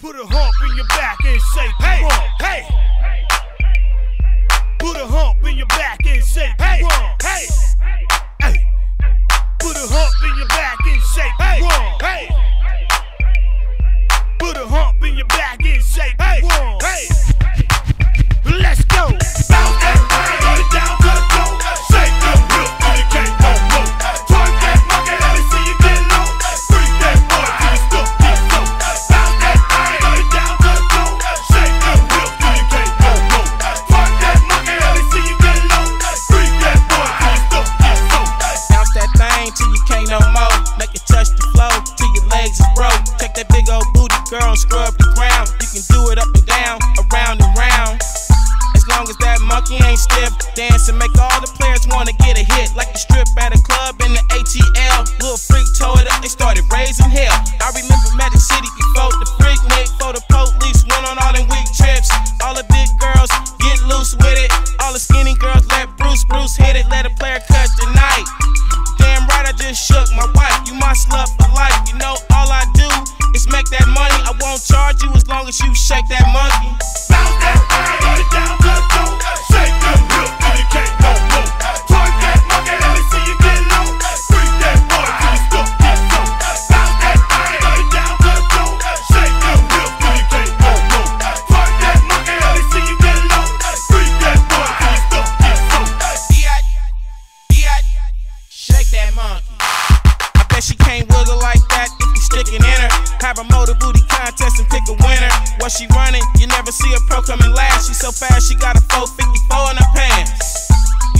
Put a hump in your back and say, hey, wrong. hey. Put a hump in your back and say, hey, wrong. hey. big old booty girl and scrub the ground. You can do it up and down, around and round. As long as that monkey ain't stiff, dance and make all the players wanna get a hit. Like the strip at a club in the ATL. Little freak tore it up, they started raising hell. I remember Magic City before the freak nick, for the police went on all them weak trips. All the big girls get loose with it. All the skinny girls let Bruce Bruce hit it, let a player cut tonight. Damn right, I just shook my wife. You my slut long as you shake that monkey. While she running, you never see a pro coming last. She so fast, she got a 454 in her pants.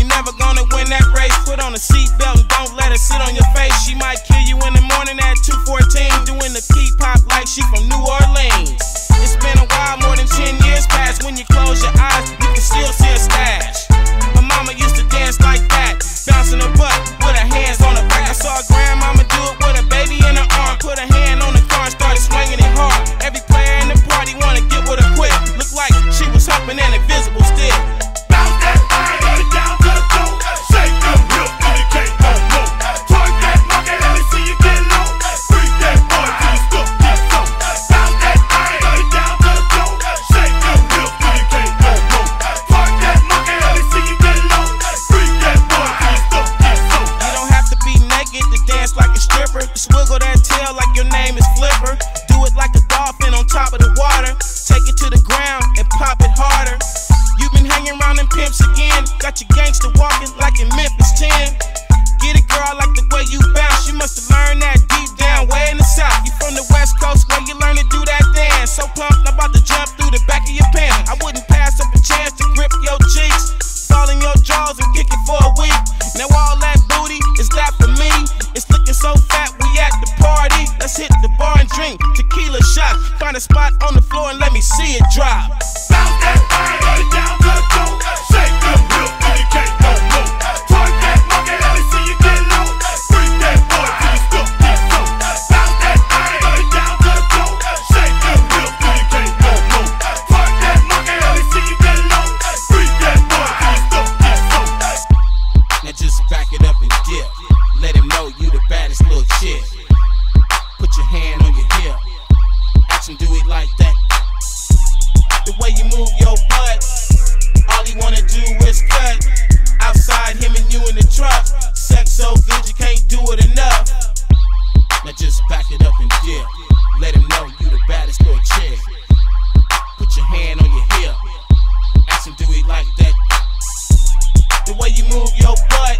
You never gonna win that race. Put on a seatbelt and don't let her sit on your face. She might Find a spot on the floor and let me see it drop. Bounce that body down the floor. Shake you can't no more. That monkey, let me see you get low. Freak that till you. Bounce that body down the floor. Shake you can't no more. That monkey, let me see you get low. Freak that till you. Now just back it up and dip. Let him know you the baddest little chick. Put your just back it up and dip. Let him know you the baddest little chick. Put your hand on your hip. Ask him, do he like that? The way you move your butt.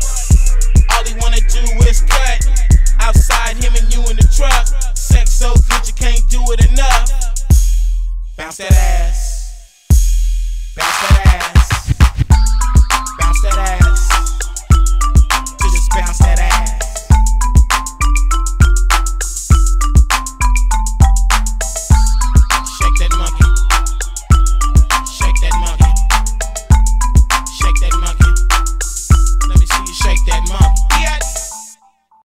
All he wanna do is cut. Outside him and you in the truck. Sex so good you can't do it enough. Bounce that ass.